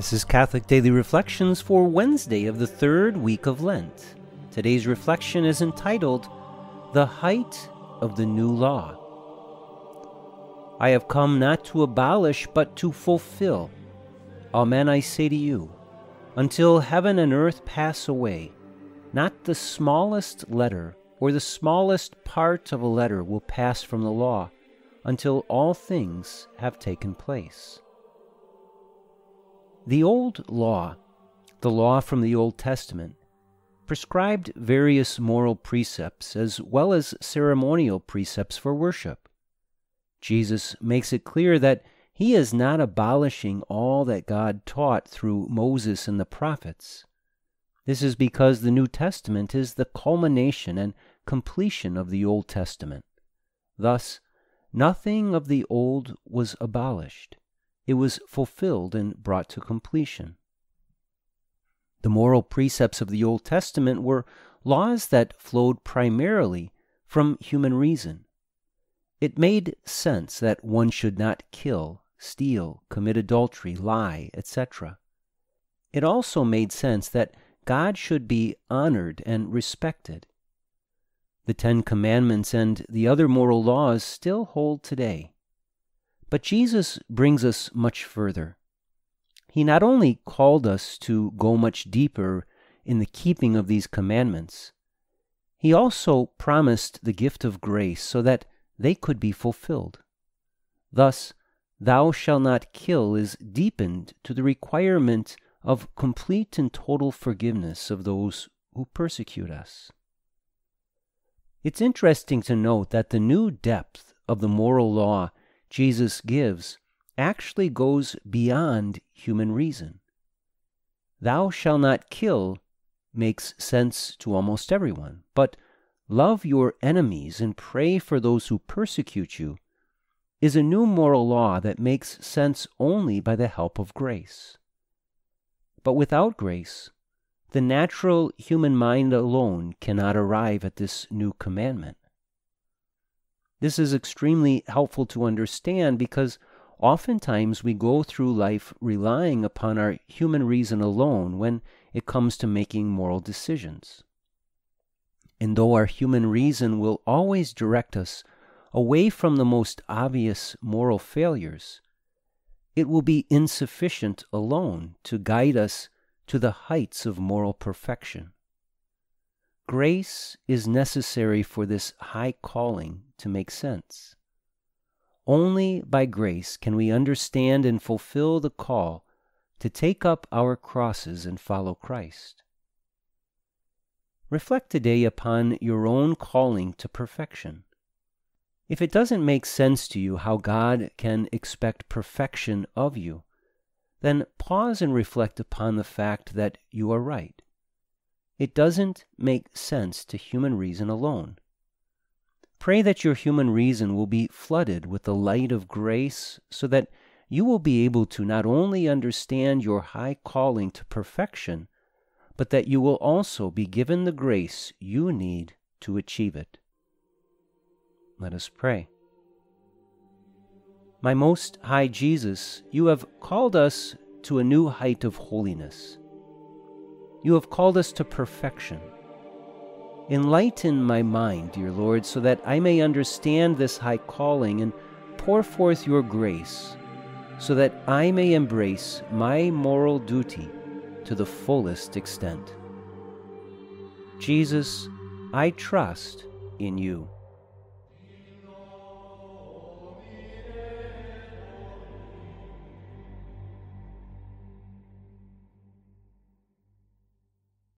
This is Catholic Daily Reflections for Wednesday of the third week of Lent. Today's reflection is entitled The Height of the New Law. I have come not to abolish, but to fulfill. Amen, I say to you, until heaven and earth pass away, not the smallest letter or the smallest part of a letter will pass from the law until all things have taken place. The Old Law, the law from the Old Testament, prescribed various moral precepts as well as ceremonial precepts for worship. Jesus makes it clear that he is not abolishing all that God taught through Moses and the prophets. This is because the New Testament is the culmination and completion of the Old Testament. Thus, nothing of the Old was abolished it was fulfilled and brought to completion. The moral precepts of the Old Testament were laws that flowed primarily from human reason. It made sense that one should not kill, steal, commit adultery, lie, etc. It also made sense that God should be honored and respected. The Ten Commandments and the other moral laws still hold today. But Jesus brings us much further. He not only called us to go much deeper in the keeping of these commandments, he also promised the gift of grace so that they could be fulfilled. Thus, thou shalt not kill is deepened to the requirement of complete and total forgiveness of those who persecute us. It's interesting to note that the new depth of the moral law Jesus gives actually goes beyond human reason. Thou shalt not kill makes sense to almost everyone, but love your enemies and pray for those who persecute you is a new moral law that makes sense only by the help of grace. But without grace, the natural human mind alone cannot arrive at this new commandment. This is extremely helpful to understand because oftentimes we go through life relying upon our human reason alone when it comes to making moral decisions. And though our human reason will always direct us away from the most obvious moral failures, it will be insufficient alone to guide us to the heights of moral perfection. Grace is necessary for this high calling to make sense. Only by grace can we understand and fulfill the call to take up our crosses and follow Christ. Reflect today upon your own calling to perfection. If it doesn't make sense to you how God can expect perfection of you, then pause and reflect upon the fact that you are right. It doesn't make sense to human reason alone. Pray that your human reason will be flooded with the light of grace so that you will be able to not only understand your high calling to perfection, but that you will also be given the grace you need to achieve it. Let us pray. My most high Jesus, you have called us to a new height of holiness. You have called us to perfection. Enlighten my mind, dear Lord, so that I may understand this high calling and pour forth your grace, so that I may embrace my moral duty to the fullest extent. Jesus, I trust in you.